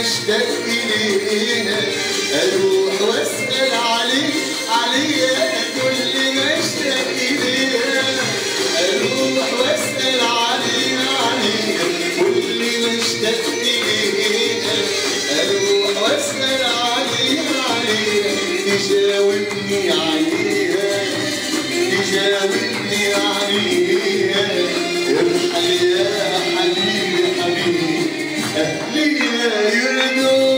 اشتاق إليها أروح وأسأل عليه عليها كل ما اشتاق إليها أروح وأسأل عليها عليها كل ما اشتاق إليها أروح وأسأل عليها عليها تجاوبني عليها تجاوبني عليها. yürüdüm